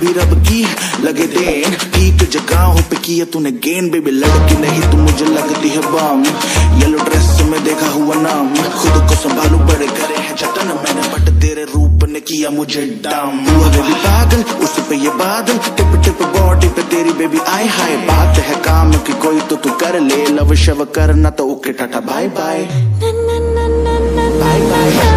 भी रब की लगे देन। ठीक जगह पे किया तूने गेन बेबी लड़की नहीं तू मुझे लगती है बम येलो ड्रेस में देखा हुआ नाम खुद को संभालू बड़े करे है जतन। मैंने बट तेरे रूप ने किया मुझे डाम बेबी पागल उस पे ये बादल। टिप टिप बॉडी पे तेरी बेबी आए हाय। बात है काम की कोई तो तू कर ले। लव शव करना तो okay tata bye bye bye bye